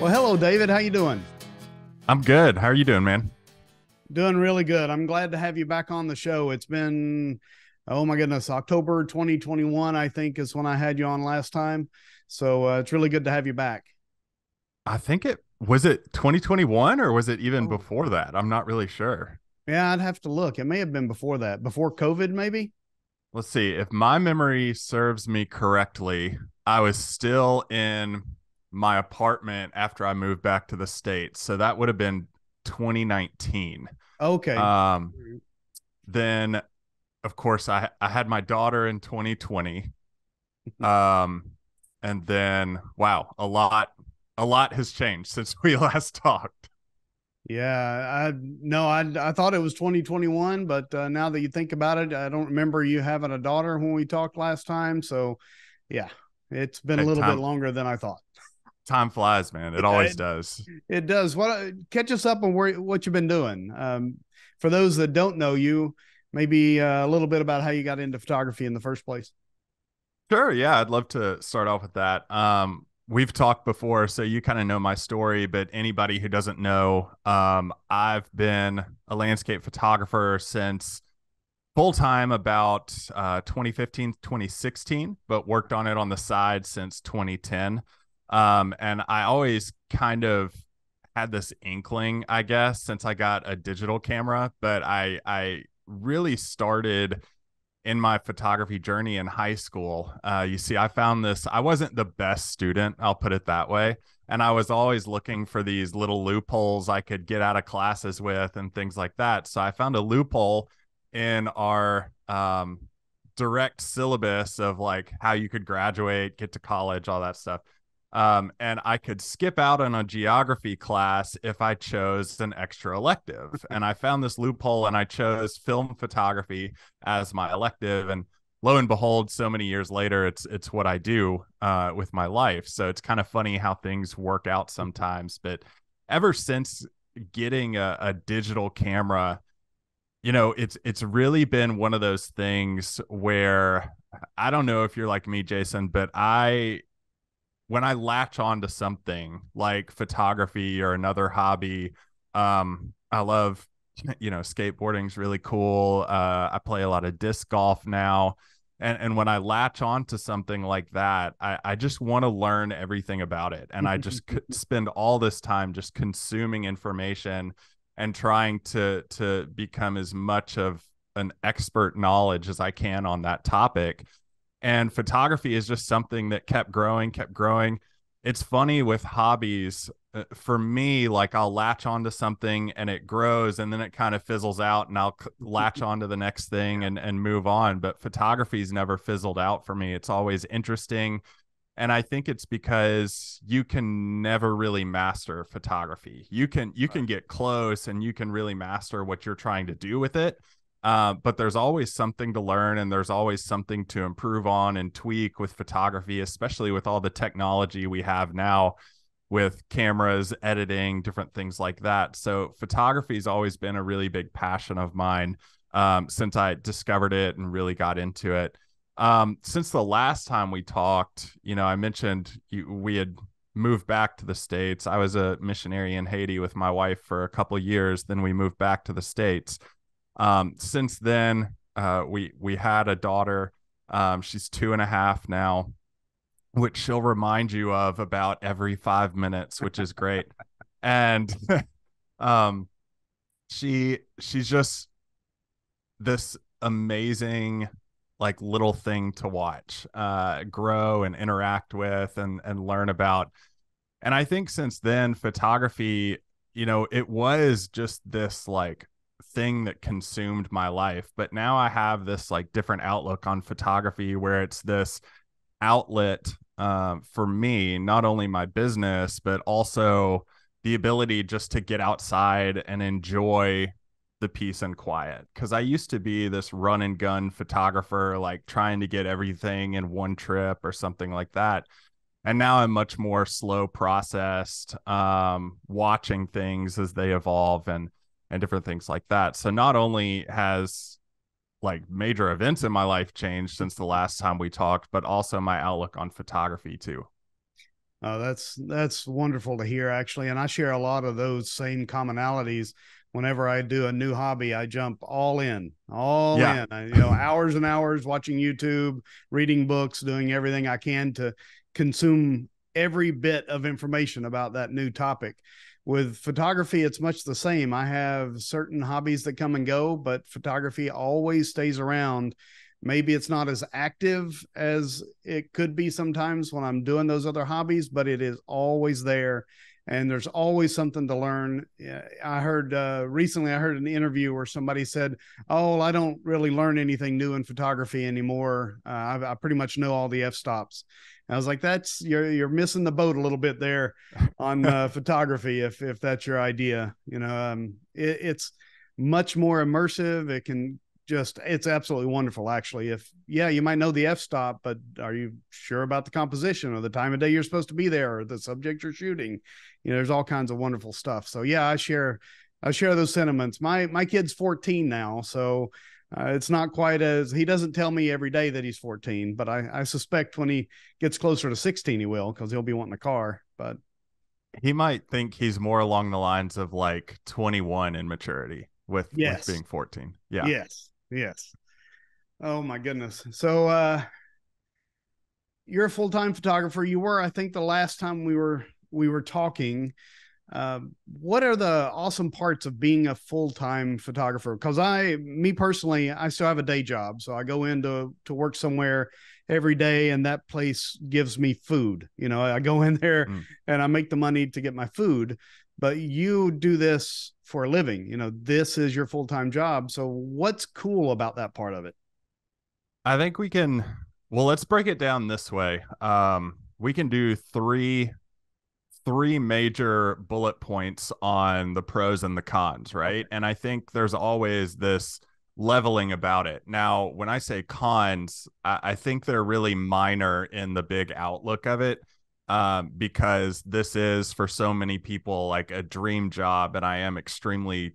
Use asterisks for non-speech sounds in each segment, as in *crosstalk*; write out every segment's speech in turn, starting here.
Well, hello, David. How you doing? I'm good. How are you doing, man? Doing really good. I'm glad to have you back on the show. It's been, oh my goodness, October 2021, I think, is when I had you on last time. So uh, it's really good to have you back. I think it was it 2021 or was it even oh. before that? I'm not really sure. Yeah, I'd have to look. It may have been before that, before COVID, maybe. Let's see. If my memory serves me correctly, I was still in my apartment after I moved back to the States. So that would have been 2019. Okay. Um, then, of course, I, I had my daughter in 2020. Um, and then, wow, a lot, a lot has changed since *laughs* we last talked. Yeah, I no, I I thought it was 2021, but uh, now that you think about it, I don't remember you having a daughter when we talked last time. So, yeah, it's been a little time, bit longer than I thought time flies, man. It always it, does. It does. What catch us up on where what you've been doing. Um, for those that don't know you, maybe uh, a little bit about how you got into photography in the first place. Sure. Yeah, I'd love to start off with that. Um, we've talked before, so you kind of know my story, but anybody who doesn't know, um, I've been a landscape photographer since full time about uh, 2015, 2016, but worked on it on the side since 2010. Um, and I always kind of had this inkling, I guess, since I got a digital camera, but I I really started in my photography journey in high school. Uh, you see, I found this. I wasn't the best student, I'll put it that way, and I was always looking for these little loopholes I could get out of classes with and things like that. So I found a loophole in our um, direct syllabus of like how you could graduate, get to college, all that stuff. Um, and I could skip out on a geography class if I chose an extra elective. *laughs* and I found this loophole and I chose film photography as my elective. And lo and behold, so many years later, it's it's what I do uh, with my life. So it's kind of funny how things work out sometimes. But ever since getting a, a digital camera, you know, it's it's really been one of those things where I don't know if you're like me, Jason, but I when I latch on to something like photography or another hobby, um, I love, *laughs* you know, skateboarding's really cool. Uh, I play a lot of disc golf now. And, and when I latch on to something like that, I, I just want to learn everything about it. And I just *laughs* spend all this time just consuming information and trying to to become as much of an expert knowledge as I can on that topic and photography is just something that kept growing kept growing. It's funny with hobbies uh, for me like i'll latch onto something and it grows and then it kind of fizzles out and i'll latch onto the next thing and and move on. But photography's never fizzled out for me. It's always interesting. And i think it's because you can never really master photography. You can you can get close and you can really master what you're trying to do with it uh, but there's always something to learn and there's always something to improve on and tweak with photography, especially with all the technology we have now with cameras, editing, different things like that. So, photography has always been a really big passion of mine um, since I discovered it and really got into it. Um, since the last time we talked, you know, I mentioned you, we had moved back to the states. I was a missionary in Haiti with my wife for a couple years. Then we moved back to the states. Um, since then, uh, we we had a daughter. Um, she's two and a half now, which she'll remind you of about every five minutes, which is great. and *laughs* um, she she's just this amazing like little thing to watch uh grow and interact with and and learn about and i think since then photography you know it was just this like thing that consumed my life but now i have this like different outlook on photography where it's this outlet uh, for me not only my business but also the ability just to get outside and enjoy the peace and quiet. Because i used to be this run and gun photographer like trying to get everything in one trip or something like that. And now i'm much more slow processed um, watching things as they evolve and and different things like that. So not only has like major events in my life changed since the last time we talked, but also my outlook on photography too. Oh, that's that's wonderful to hear actually, and I share a lot of those same commonalities. Whenever I do a new hobby, I jump all in, all yeah. in. I, you know, hours and hours watching YouTube, reading books, doing everything I can to consume every bit of information about that new topic. With photography, it's much the same. I have certain hobbies that come and go, but photography always stays around maybe it's not as active as it could be sometimes when I'm doing those other hobbies, but it is always there. And there's always something to learn. I heard uh, recently, I heard an interview where somebody said, "Oh, I don't really learn anything new in photography anymore. Uh, I, I pretty much know all the f stops." I was like, "That's you're you're missing the boat a little bit there on uh, *laughs* photography. If if that's your idea, you know, um, it, it's much more immersive. It can just it's absolutely wonderful actually if yeah you might know the f-stop but are you sure about the composition or the time of day you're supposed to be there or the subject you're shooting you know there's all kinds of wonderful stuff so yeah i share i share those sentiments my my kid's 14 now so uh, it's not quite as he doesn't tell me every day that he's 14 but i i suspect when he gets closer to 16 he will because he'll be wanting a car but he might think he's more along the lines of like 21 in maturity with, yes. with being 14 yeah yes Yes. Oh my goodness. So uh you're a full-time photographer. You were, I think the last time we were we were talking. Uh, what are the awesome parts of being a full-time photographer? Because I, me personally, I still have a day job, so I go into to work somewhere every day, and that place gives me food. You know, I go *laughs* in there mm. and I make the money to get my food but you do this for a living. You know, this is your full time job. So, what's cool about that part of it? I think we can. Well, let's break it down this way. Um, we can do three three major bullet points on the pros and the cons, right? And I think there's always this leveling about it. Now, when I say cons, I, I think they're really minor in the big outlook of it um, because this is for so many people like a dream job, and I am extremely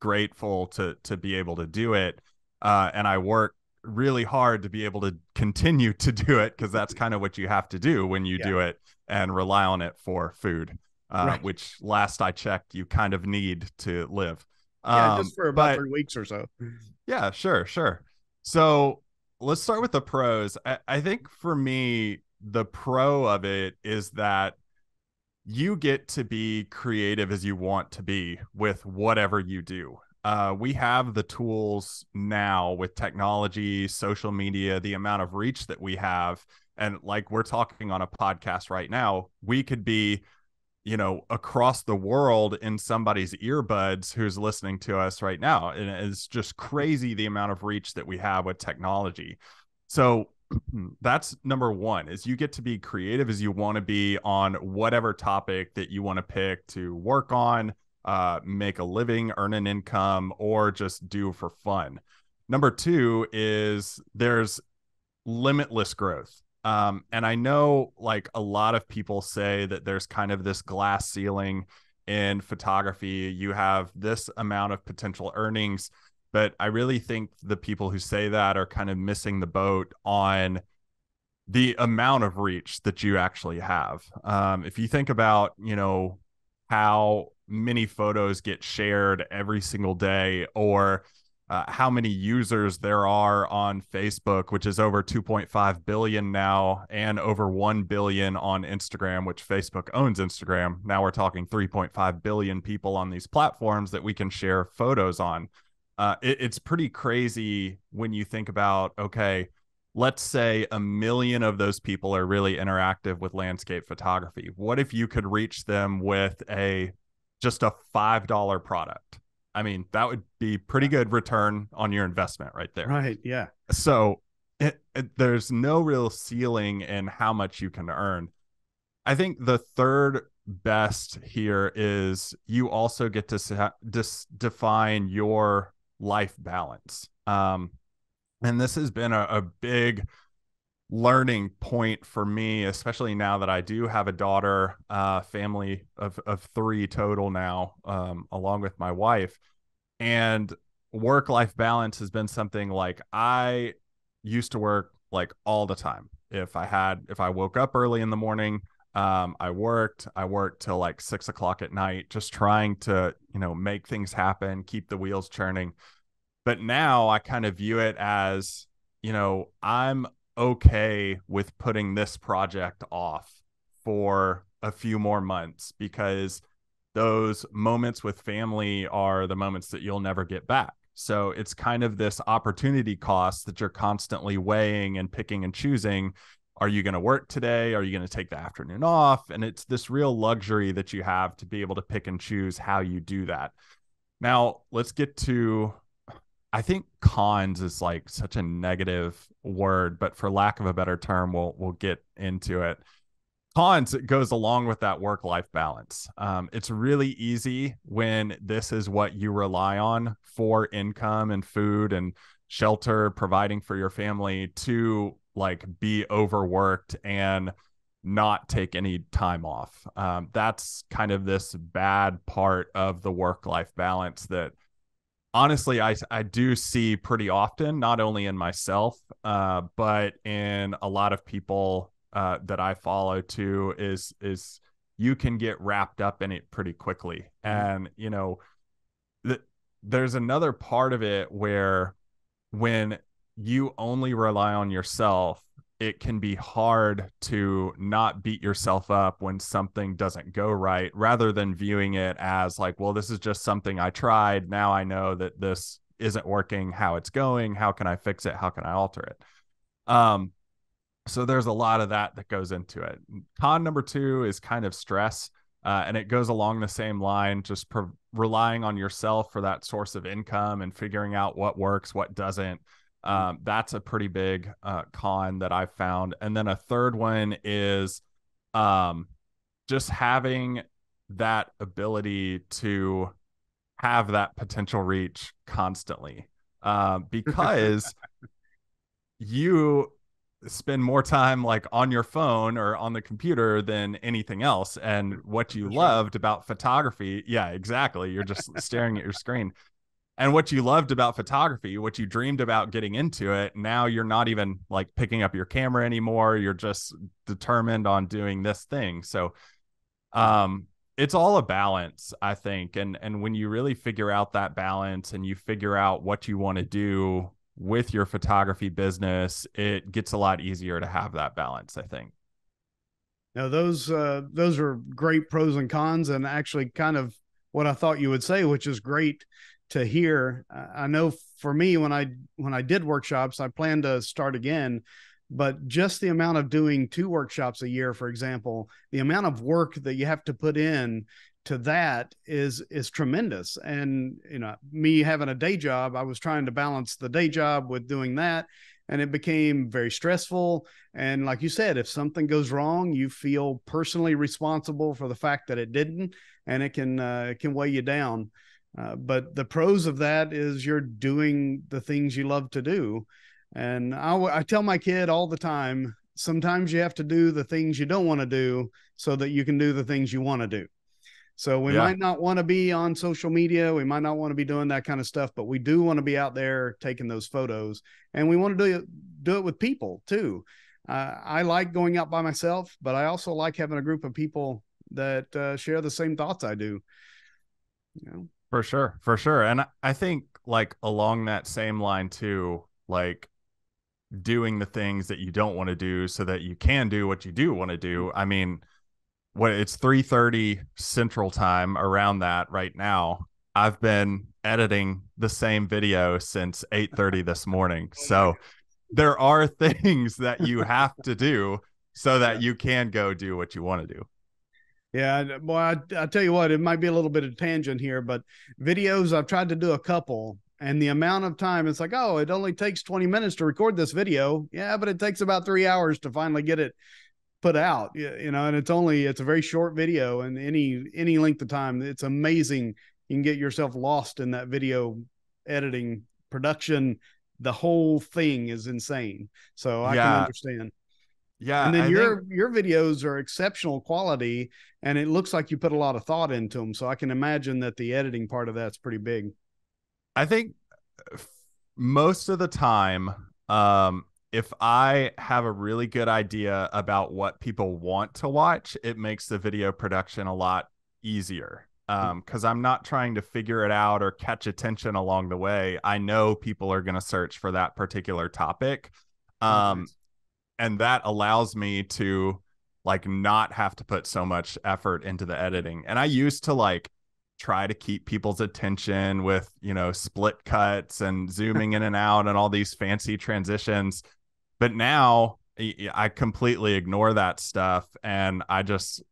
grateful to to be able to do it. Uh, and I work really hard to be able to continue to do it because that's *laughs* kind of what you have to do when you yeah. do it and rely on it for food, uh, right. which last I checked, you kind of need to live. Yeah, um, just for about but, three weeks or so. Yeah, sure, sure. So let's start with the pros. I, I think for me, the pro of it is that you get to be creative as you want to be with whatever you do. Uh, we have the tools now with technology, social media, the amount of reach that we have. And like we're talking on a podcast right now, we could be, you know, across the world in somebody's earbuds who's listening to us right now. And it's just crazy the amount of reach that we have with technology. So *clears throat* that's number one is you get to be creative as you want to be on whatever topic that you want to pick to work on uh, make a living earn an income or just do for fun. Number two is there's limitless growth. Um, and i know like a lot of people say that there's kind of this glass ceiling in photography. You have this amount of potential earnings but I really think the people who say that are kind of missing the boat on the amount of reach that you actually have. Um, if you think about, you know, how many photos get shared every single day or uh, how many users there are on Facebook, which is over 2.5 billion now, and over 1 billion on Instagram, which Facebook owns Instagram. Now we're talking 3.5 billion people on these platforms that we can share photos on uh, it, it's pretty crazy when you think about okay let's say a million of those people are really interactive with landscape photography. What if you could reach them with a just a five dollar product? I mean that would be pretty good return on your investment right there. Right yeah. So it, it, there's no real ceiling in how much you can earn. I think the third best here is you also get to dis- define your life balance. Um, and this has been a, a big learning point for me, especially now that I do have a daughter, uh, family of, of three total now, um, along with my wife. And work life balance has been something like I used to work like all the time. If I had, if I woke up early in the morning, Um, I worked, I worked till like six o'clock at night, just trying to, you know, make things happen, keep the wheels churning. But now I kind of view it as, you know, I'm okay with putting this project off for a few more months because those moments with family are the moments that you'll never get back. So it's kind of this opportunity cost that you're constantly weighing and picking and choosing. Are you going to work today? Are you going to take the afternoon off? And it's this real luxury that you have to be able to pick and choose how you do that. Now, let's get to I think cons is like such a negative word, but for lack of a better term, we'll we'll get into it. Cons it goes along with that work life balance. Um, it's really easy when this is what you rely on for income and food and shelter providing for your family to like be overworked and not take any time off. Um, that's kind of this bad part of the work life balance that honestly I, I do see pretty often not only in myself uh, but in a lot of people uh, that I follow too is is you can get wrapped up in it pretty quickly, mm-hmm. and you know, th- there's another part of it where when you only rely on yourself it can be hard to not beat yourself up when something doesn't go right rather than viewing it as like well this is just something i tried now i know that this isn't working how it's going how can i fix it how can i alter it um so there's a lot of that that goes into it. Con number two is kind of stress. Uh, and it goes along the same line, just pro- relying on yourself for that source of income and figuring out what works, what doesn't. Um, that's a pretty big uh, con that I've found. And then a third one is um, just having that ability to have that potential reach constantly. Uh, because *laughs* you spend more time like on your phone or on the computer than anything else. And what you loved about photography yeah exactly. You're just staring at your screen and what you loved about photography what you dreamed about getting into it now you're not even like picking up your camera anymore you're just determined on doing this thing so um it's all a balance i think and and when you really figure out that balance and you figure out what you want to do with your photography business, it gets a lot easier to have that balance, I think. Now those uh, those are great pros and cons, and actually kind of what I thought you would say, which is great to hear. I know for me when I when I did workshops, I plan to start again, but just the amount of doing two workshops a year, for example, the amount of work that you have to put in to that is is tremendous and you know me having a day job i was trying to balance the day job with doing that and it became very stressful and like you said if something goes wrong you feel personally responsible for the fact that it didn't and it can uh, it can weigh you down uh, but the pros of that is you're doing the things you love to do and I, I tell my kid all the time sometimes you have to do the things you don't want to do so that you can do the things you want to do so we yeah. might not want to be on social media. We might not want to be doing that kind of stuff, but we do want to be out there taking those photos, and we want to do it, do it with people too. Uh, I like going out by myself, but I also like having a group of people that uh, share the same thoughts I do. You know? For sure, for sure, and I think like along that same line too, like doing the things that you don't want to do so that you can do what you do want to do. I mean what it's 3:30 central time around that right now. I've been editing the same video since 8:30 this morning. So there are *laughs* things that you have to do so that you can go do what you want to do. Yeah, boy, I, I tell you what, it might be a little bit of tangent here, but videos I've tried to do a couple, and the amount of time it's like, oh, it only takes 20 minutes to record this video. Yeah, but it takes about three hours to finally get it put out you know and it's only it's a very short video and any any length of time it's amazing you can get yourself lost in that video editing production the whole thing is insane so i yeah. can understand yeah and then I your think... your videos are exceptional quality and it looks like you put a lot of thought into them so i can imagine that the editing part of that's pretty big i think most of the time um if I have a really good idea about what people want to watch, it makes the video production a lot easier. Um, because I'm not trying to figure it out or catch attention along the way. I know people are going to search for that particular topic. Um, and that allows me to like not have to put so much effort into the editing. And I used to like try to keep people's attention with, you know, split cuts and zooming in and out and all these fancy transitions. But now I completely ignore that stuff and I just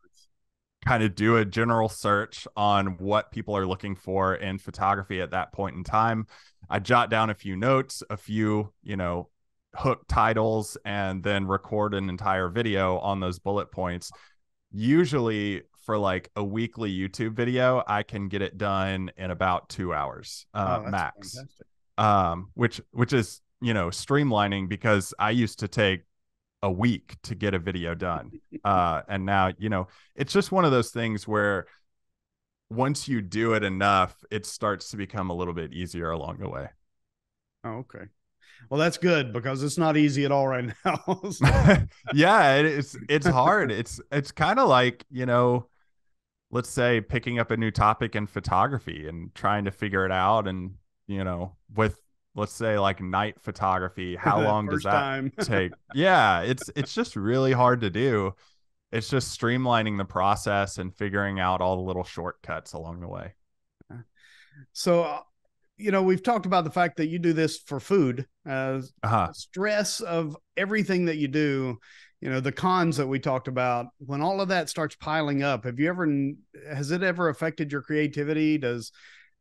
kind of do a general search on what people are looking for in photography at that point in time. I jot down a few notes, a few, you know, hook titles, and then record an entire video on those bullet points. Usually, for like a weekly YouTube video, I can get it done in about two hours uh, oh, max. Fantastic. Um, which which is you know streamlining because I used to take a week to get a video done. *laughs* Uh, and now, you know, it's just one of those things where once you do it enough, it starts to become a little bit easier along the way. Oh, okay. Well, that's good because it's not easy at all right now. *laughs* *laughs* yeah, it's it's hard. It's it's kind of like, you know, let's say picking up a new topic in photography and trying to figure it out and, you know, with let's say like night photography *laughs* how long does that take yeah it's it's just really hard to do it's just streamlining the process and figuring out all the little shortcuts along the way so uh, you know we've talked about the fact that you do this for food uh, uh-huh. stress of everything that you do you know the cons that we talked about when all of that starts piling up have you ever has it ever affected your creativity does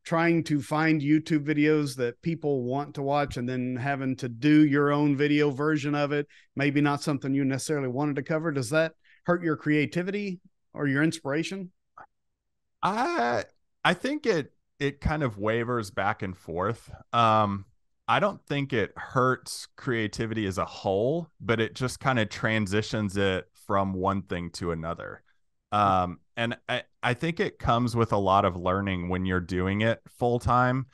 trying to find YouTube videos that people want to watch and then having to do your own video version of it, maybe not something you necessarily wanted to cover. Does that hurt your creativity or your inspiration? I I think it it kind of wavers back and forth. Um I don't think it hurts creativity as a whole, but it just kind of transitions it from one thing to another. Um, and I, I think it comes with a lot of learning when you're doing it full time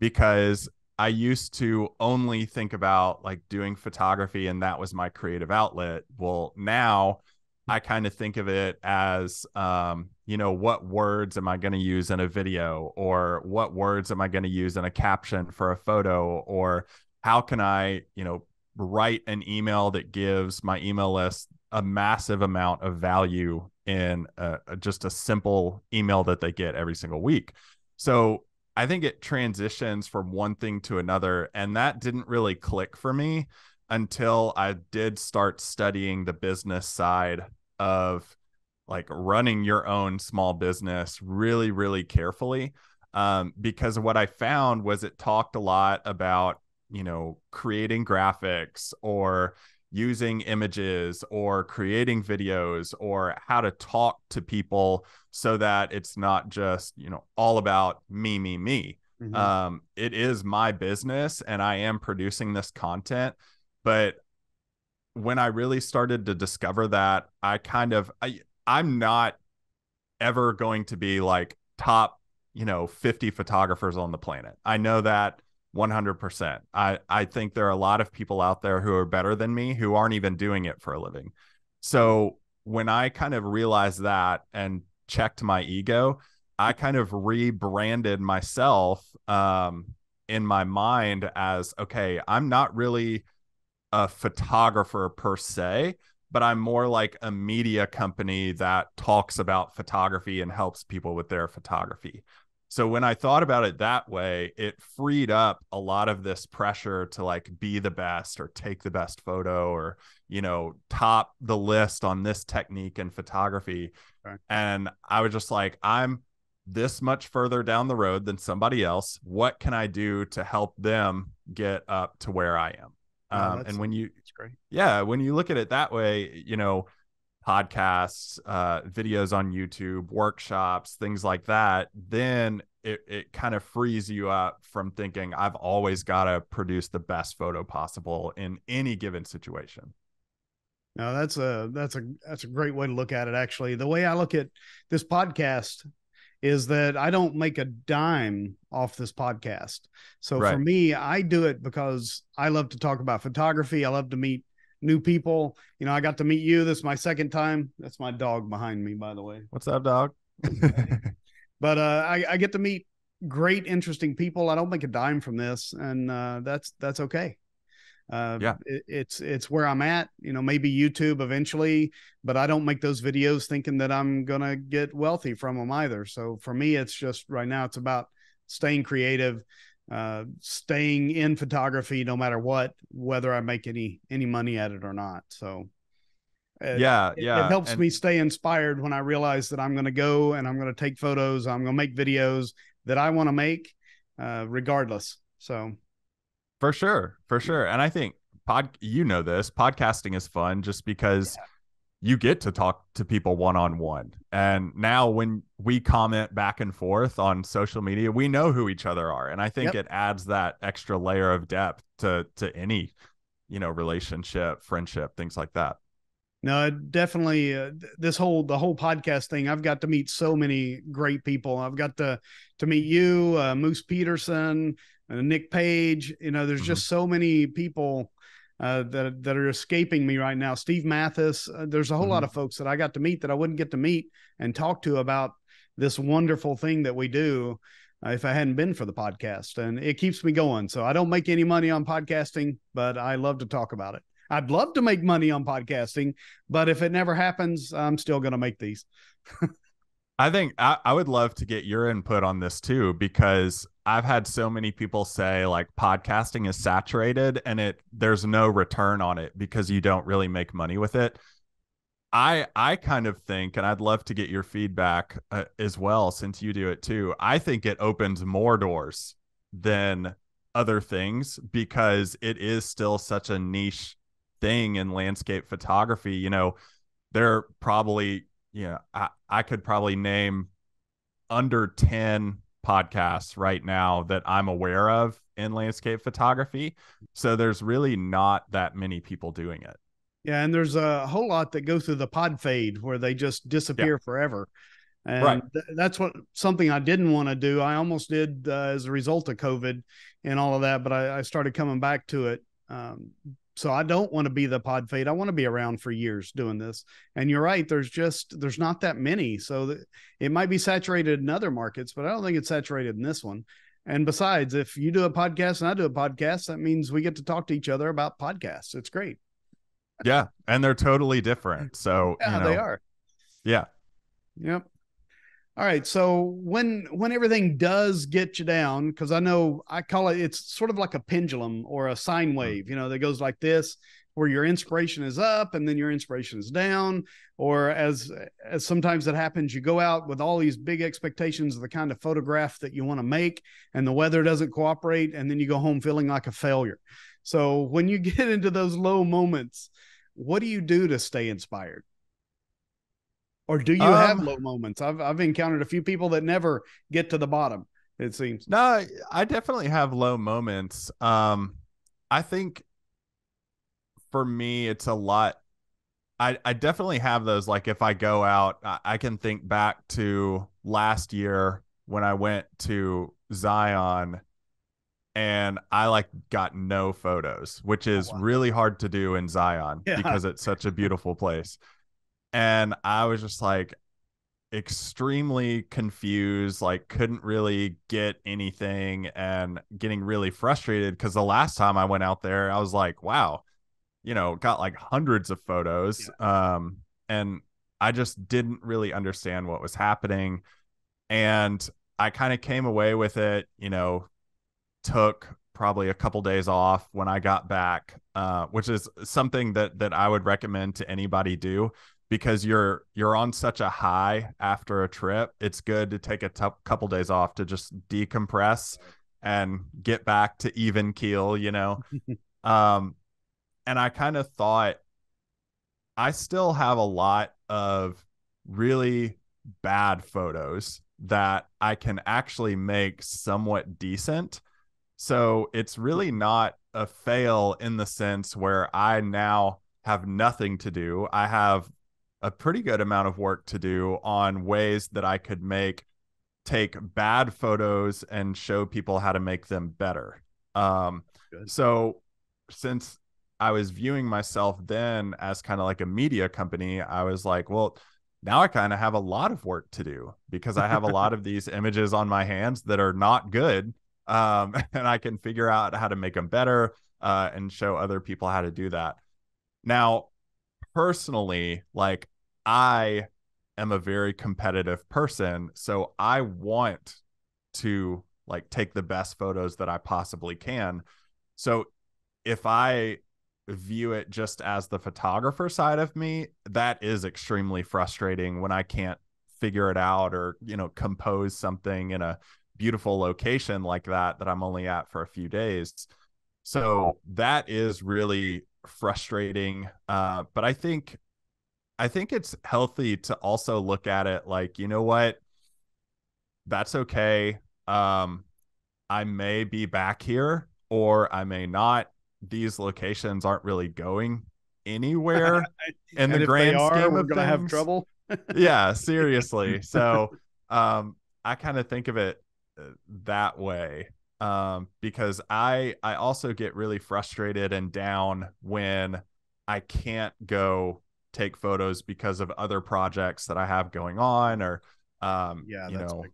because I used to only think about like doing photography and that was my creative outlet. Well, now I kind of think of it as, um, you know, what words am I going to use in a video or what words am I going to use in a caption for a photo or how can I, you know, write an email that gives my email list a massive amount of value in a, a, just a simple email that they get every single week. So I think it transitions from one thing to another. And that didn't really click for me until I did start studying the business side of like running your own small business really, really carefully. Um, because what I found was it talked a lot about, you know, creating graphics or using images or creating videos or how to talk to people so that it's not just you know all about me me me mm-hmm. um it is my business and i am producing this content but when i really started to discover that i kind of i i'm not ever going to be like top you know 50 photographers on the planet i know that 100%. I, I think there are a lot of people out there who are better than me who aren't even doing it for a living. So when I kind of realized that and checked my ego, I kind of rebranded myself um, in my mind as okay, I'm not really a photographer per se, but I'm more like a media company that talks about photography and helps people with their photography. So when I thought about it that way, it freed up a lot of this pressure to like be the best or take the best photo or, you know, top the list on this technique in photography. Okay. And I was just like, I'm this much further down the road than somebody else. What can I do to help them get up to where I am? Oh, um, and when you, yeah, when you look at it that way, you know, podcasts, uh, videos on YouTube, workshops, things like that, then it, it kind of frees you up from thinking, I've always got to produce the best photo possible in any given situation. No, that's a that's a that's a great way to look at it. Actually, the way I look at this podcast is that I don't make a dime off this podcast. So Right. for me, I do it because I love to talk about photography. I love to meet new people. You know, I got to meet you. This is my second time. That's my dog behind me, by the way. What's up, dog? *laughs* But uh, I, I get to meet great, interesting people. I don't make a dime from this, and uh, that's that's okay. Uh, Yeah. it, it's it's where I'm at. You know, maybe YouTube eventually, but I don't make those videos thinking that I'm gonna get wealthy from them either. So for me, it's just right now, it's about staying creative, uh, staying in photography, no matter what, whether I make any any money at it or not. So. uh, yeah, it, yeah. it helps and- me stay inspired when I realize that I'm going to go and I'm going to take photos. I'm going to make videos that I want to make, uh, regardless. So For sure, for sure. And I think pod you know this, podcasting is fun just because you get to talk to people one on one. And now when we comment back and forth on social media, we know who each other are. And I think Yep. it adds that extra layer of depth to to any, you know, relationship, friendship, things like that. no, definitely uh, this whole the whole podcast thing. I've got to meet so many great people. I've got to to meet you, uh, Moose Peterson, Nick Page. You know, there's just so many people. Uh, that that are escaping me right now. Steve Mathis. Uh, there's a whole lot Mhm. of folks that I got to meet that I wouldn't get to meet and talk to about this wonderful thing that we do uh, if I hadn't been for the podcast. And it keeps me going. So I don't make any money on podcasting, but I love to talk about it. I'd love to make money on podcasting, but if it never happens, I'm still going to make these. *laughs* I think I, I would love to get your input on this too, because I've had so many people say like podcasting is saturated and it there's no return on it because you don't really make money with it. I I kind of think, and I'd love to get your feedback uh, as well, since you do it too. I think it opens more doors than other things because it is still such a niche thing in landscape photography. You know, there are probably you know, I, I could probably name under 10 podcasts right now that I'm aware of in landscape photography. So there's really not that many people doing it. Yeah, and there's a whole lot that go through the pod fade where they just disappear forever. And Right. th- that's what something I didn't want to do. I almost did uh, as a result of COVID and all of that, but I, I started coming back to it. Um, so I don't want to be the pod fade. I want to be around for years doing this. And you're right. There's just there's not that many. So that it might be saturated in other markets, but I don't think it's saturated in this one. And besides, if you do a podcast and I do a podcast, that means we get to talk to each other about podcasts. It's great. Yeah. And they're totally different. So, *laughs* Yeah, you know, they are. yeah. Yep. All right. So when when everything does get you down, because I know I call it it's sort of like a pendulum or a sine mm. wave, you know, that goes like this, where your inspiration is up and then your inspiration is down. Or as as sometimes it happens, you go out with all these big expectations of the kind of photograph that you want to make, and the weather doesn't cooperate, and then you go home feeling like a failure. So when you *laughs* get into those low moments, what do you do to stay inspired? Or do you have Um, low moments? I've I've encountered a few people that never get to the bottom. It seems. No, I definitely have low moments. Um, I think for me, it's a lot. I, I definitely have those. Like if I go out, I, I can think back to last year when I went to Zion and I like got no photos, which is wow. really hard to do in Zion *laughs* Yeah. because it's such a beautiful place. And I was just like extremely confused, like couldn't really get anything and getting really frustrated because the last time I went out there, I was like, wow, you know, got like hundreds of photos. Um, and I just didn't really understand what was happening. And I kind of came away with it, you know, took probably a couple days off when I got back, uh, which is something that that I would recommend to anybody do because you're you're on such a high after a trip. It's good to take a t- couple days off to just decompress and get back to even keel, you know. *laughs* um, and I kind of thought I still have a lot of really bad photos that I can actually make somewhat decent. So it's really not a fail in the sense where I now have nothing to do. I have a pretty good amount of work to do on ways that I could make take bad photos and show people how to make them better. Um, so since I was viewing myself then as kind of like a media company, I was like, well, now I kind of have a lot of work to do because I have a lot of *laughs* these images on my hands that are not good. Um, *laughs* and I can figure out how to make them better uh, and show other people how to do that. Now, personally, like I am a very competitive person. So I want to like take the best photos that I possibly can. So if I view it just as the photographer side of me, that is extremely frustrating when I can't figure it out or, you know, compose something in a beautiful location like that that I'm only at for a few days. So that is really frustrating. Uh, but I think I think it's healthy to also look at it like, you know what? That's okay. Um, I may be back here or I may not. These locations aren't really going anywhere *laughs* in the grand are, scheme we're of gonna have trouble. *laughs* yeah, seriously. So *laughs* um, I kind of think of it uh, that way um, because I I also get really frustrated and down when I can't go take photos because of other projects that I have going on or um yeah, you know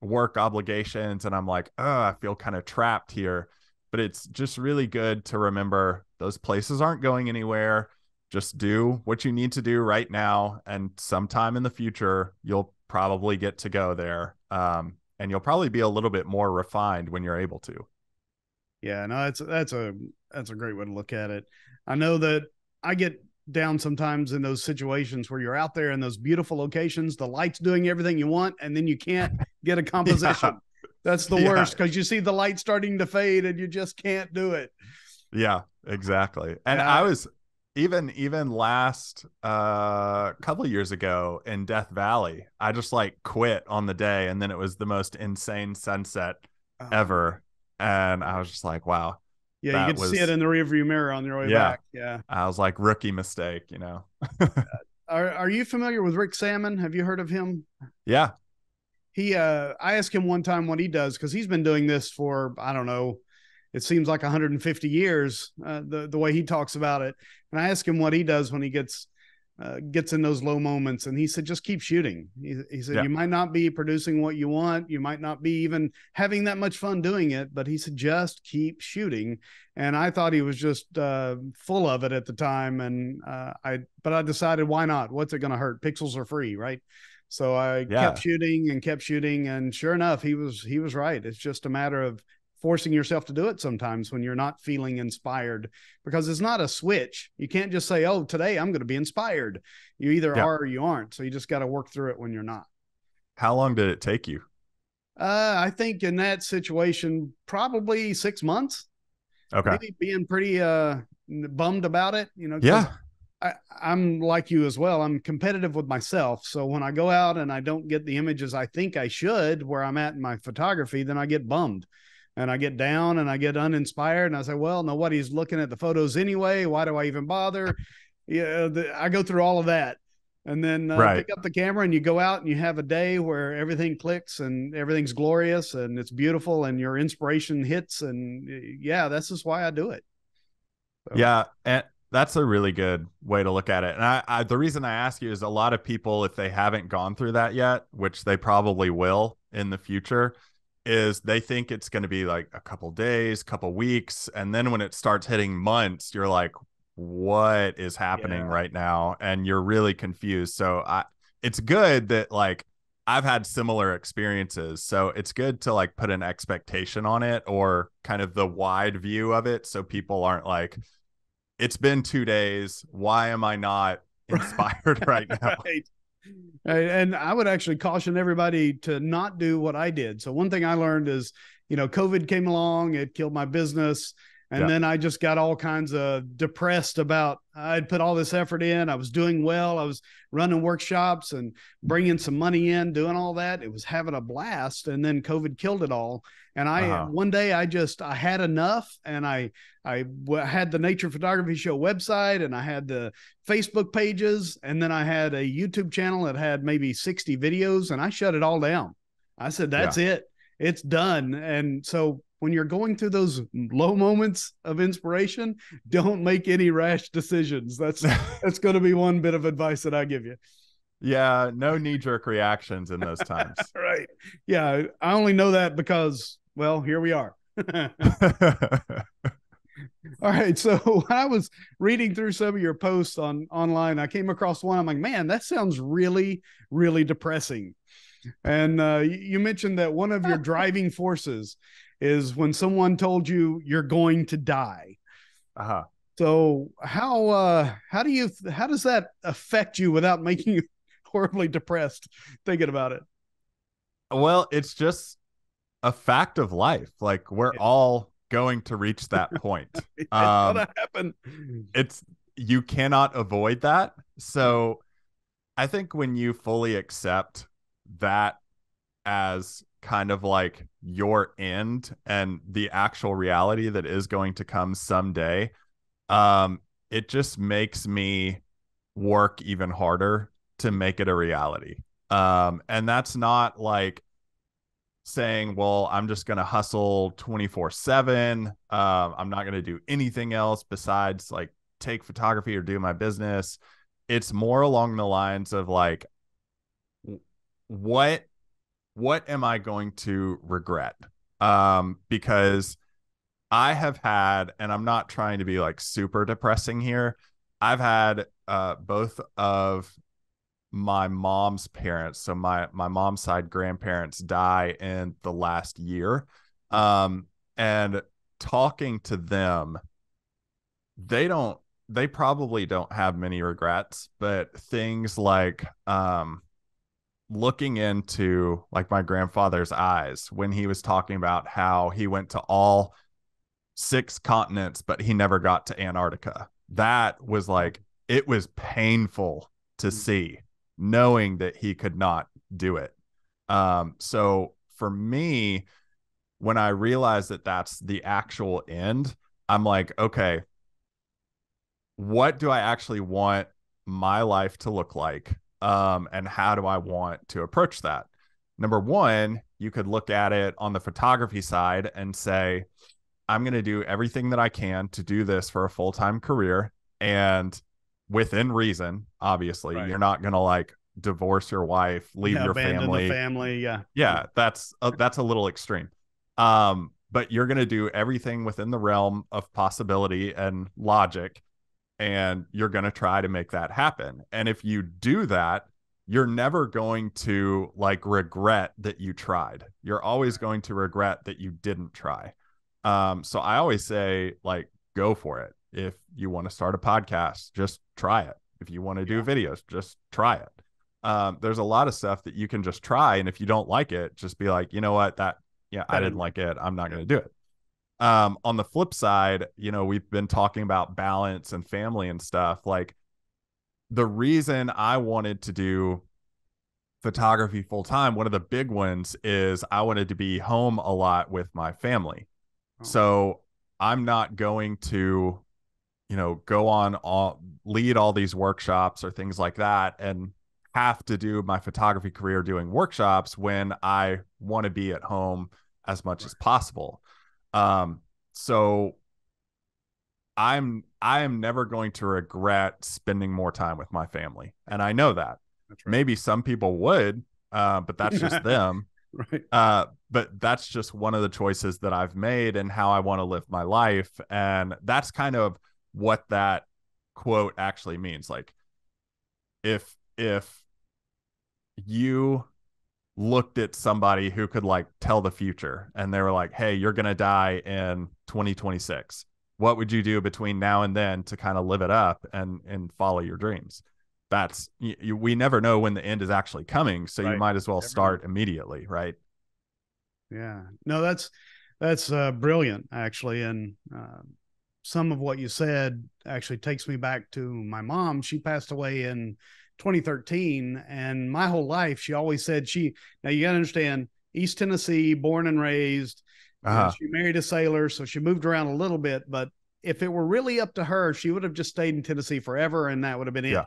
work obligations and I'm like, "Oh, I feel kind of trapped here." But it's just really good to remember those places aren't going anywhere. Just do what you need to do right now and sometime in the future you'll probably get to go there. Um and you'll probably be a little bit more refined when you're able to. Yeah, no, that's that's a that's a great way to look at it. I know that I get down sometimes in those situations where you're out there in those beautiful locations, the lights doing everything you want, and then you can't get a *laughs* composition. yeah. That's the yeah. worst because you see the light starting to fade and you just can't do it. Yeah, exactly. And yeah. I was even even last uh couple years ago in Death Valley, I just like quit on the day and then it was the most insane sunset oh. ever. And I was just like, wow, yeah, you to was, see it in the rearview mirror on your way yeah, back. Yeah. I was like rookie mistake, you know. are are you familiar with Rick Sammon Have you heard of him? Yeah. He uh I asked him one time what he does because he's been doing this for I don't know, it seems like 150 years, uh, the the way he talks about it. And I asked him what he does when he gets uh, gets in those low moments. And he said just keep shooting. He, he said yeah. you might not be producing what you want. You might not be even having that much fun doing it. But he said just keep shooting. And i thought he was just uh, full of it at the time. And uh, i but i decided why not? What's it going to hurt? Pixels are free right? So i yeah. kept shooting and kept shooting. And sure enough he was he was right. It's just a matter of forcing yourself to do it sometimes when you're not feeling inspired because it's not a switch. You can't just say, "Oh, today I'm going to be inspired." You either yeah. are or you aren't. So you just got to work through it when you're not. How long did it take you? Uh, I think in that situation, probably six months. Okay. Maybe being pretty uh bummed about it, you know. Yeah. I, I'm like you as well. I'm competitive with myself. So when I go out and I don't get the images I think I should where I'm at in my photography, then I get bummed and I get down and I get uninspired and I say, well, nobody's looking at the photos anyway. Why do I even bother? *laughs* Yeah, the, I go through all of that. And then uh, right. pick up the camera and you go out and you have a day where everything clicks and everything's glorious and it's beautiful and your inspiration hits. And yeah, that's just why I do it. So. Yeah. And that's a really good way to look at it. And I, I, the reason I ask you is a lot of people, if they haven't gone through that yet, which they probably will in the future, is they think it's going to be like a couple days, couple weeks, and then when it starts hitting months, you're like, what is happening yeah. right now? And you're really confused. So I, it's good that like I've had similar experiences. So it's good to like put an expectation on it or kind of the wide view of it. So people aren't like, it's been two days. Why am I not *laughs* inspired right now? right. And I would actually caution everybody to not do what I did. So one thing I learned is, you know, COVID came along, it killed my business. And yeah. then I just got all kinds of depressed about I'd put all this effort in. I was doing well. I was running workshops and bringing some money in, doing all that. It was having a blast. And then COVID killed it all. And I, uh-huh. one day I just, I had enough and I, I w- had the nature photography show website and I had the Facebook pages. And then I had a YouTube channel that had maybe 60 videos and I shut it all down. I said, that's yeah. it. It's done. And so when you're going through those low moments of inspiration, don't make any rash decisions. That's *laughs* that's going to be one bit of advice that I give you. Yeah, no knee jerk reactions in those times. *laughs* right. Yeah, I only know that because well, here we are. *laughs* All right. So when I was reading through some of your posts on online, I came across one. I'm like, man, that sounds really, really depressing. And uh, you mentioned that one of your driving forces is when someone told you you're going to die. Uh huh. So how uh, how do you how does that affect you without *laughs* making you horribly depressed thinking about it? Well, it's just a fact of life. Like we're yeah. all going to reach that *laughs* point. *laughs* it's um, gonna happen. It's you cannot avoid that. So I think when you fully accept that as kind of like your end and the actual reality that is going to come someday, um, it just makes me work even harder to make it a reality. Um, and that's not like saying, well, I'm just going to hustle 24 7. Um, I'm not going to do anything else besides like take photography or do my business. It's more along the lines of like, what what am I going to regret? Um, because I have had, and I'm not trying to be like super depressing here. I've had uh, both of my mom's parents so my my mom's side grandparents die in the last year um and talking to them they don't they probably don't have many regrets but things like um looking into like my grandfather's eyes when he was talking about how he went to all six continents but he never got to Antarctica that was like it was painful to mm. see knowing that he could not do it. Um, so for me, when I realized that that's the actual end, I'm like, okay, what do I actually want my life to look like? Um, and how do I want to approach that? Number one, you could look at it on the photography side and say, I'm going to do everything that I can to do this for a full time career. And within reason, obviously. Right. You're not going to like divorce your wife, leave yeah, your family. family, yeah. Yeah, that's a, that's a little extreme. Um, but you're going to do everything within the realm of possibility and logic and you're going to try to make that happen. And if you do that, you're never going to like regret that you tried. You're always going to regret that you didn't try. Um, so I always say, like, go for it. If you want to start a podcast, just try it. If you want to do yeah. videos, just try it. Um, there's a lot of stuff that you can just try. And if you don't like it, just be like, you know what, that, yeah, I didn't like it. I'm not going to do it. Um, on the flip side, you know, we've been talking about balance and family and stuff. Like the reason I wanted to do photography full time, one of the big ones is I wanted to be home a lot with my family. Oh. So I'm not going to you know go on all lead all these workshops or things like that and have to do my photography career doing workshops when I want to be at home as much right. as possible. Um, so I'm I am never going to regret spending more time with my family, and I know that. Right. Maybe some people would, uh, but that's just *laughs* them. Right. Uh, but that's just one of the choices that I've made and how I want to live my life, and that's kind of what that quote actually means like if if you looked at somebody who could like tell the future and they were like hey you're going to die in 2026 what would you do between now and then to kind of live it up and and follow your dreams? That's you, you, we never know when the end is actually coming so right. you might as well never start immediately right? Yeah. No that's that's uh, brilliant actually and uh, some of what you said actually takes me back to my mom. She passed away in 2013, and my whole life she always said she. Now you got to understand, East Tennessee, born and raised. Uh-huh. she married a sailor, so she moved around a little bit. But if it were really up to her, she would have just stayed in Tennessee forever, and that would have been it. Yeah.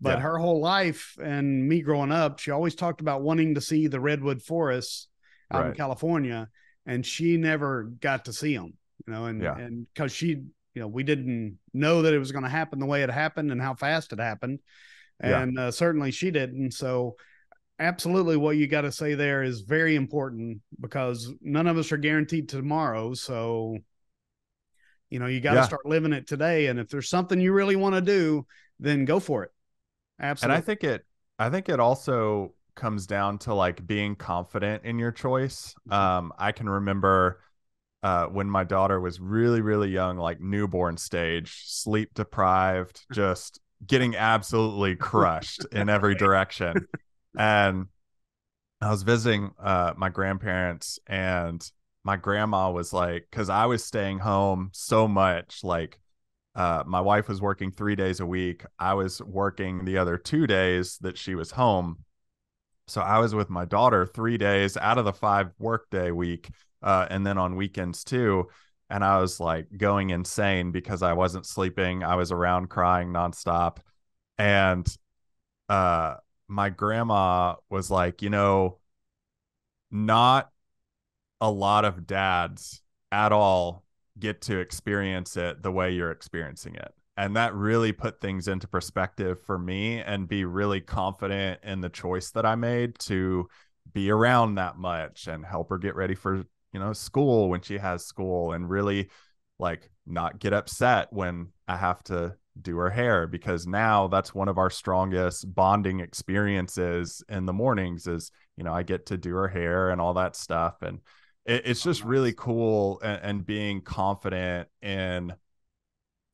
But yeah. her whole life and me growing up, she always talked about wanting to see the redwood forests out right. in California, and she never got to see them. You know, and yeah. and because she, you know, we didn't know that it was going to happen the way it happened and how fast it happened, and yeah. uh, certainly she didn't. So absolutely what you got to say there is very important because none of us are guaranteed tomorrow so you know you got to yeah. start living it today and if there's something you really want to do then go for it absolutely and i think it i think it also comes down to like being confident in your choice mm-hmm. um i can remember uh, when my daughter was really really young like newborn stage sleep deprived *laughs* just getting absolutely crushed in every direction and I was visiting uh, my grandparents, and my grandma was like, because I was staying home so much, like uh, my wife was working three days a week. I was working the other two days that she was home. So I was with my daughter three days out of the five workday week, uh, and then on weekends too. And I was like going insane because I wasn't sleeping. I was around crying nonstop. And uh my grandma was like, you know, not a lot of dads at all get to experience it the way you're experiencing it. And that really put things into perspective for me and be really confident in the choice that I made to be around that much and help her get ready for, you know, school when she has school and really like not get upset when I have to do her hair because now that's one of our strongest bonding experiences in the mornings is you know i get to do her hair and all that stuff and it, it's oh, just nice. really cool and, and, being confident in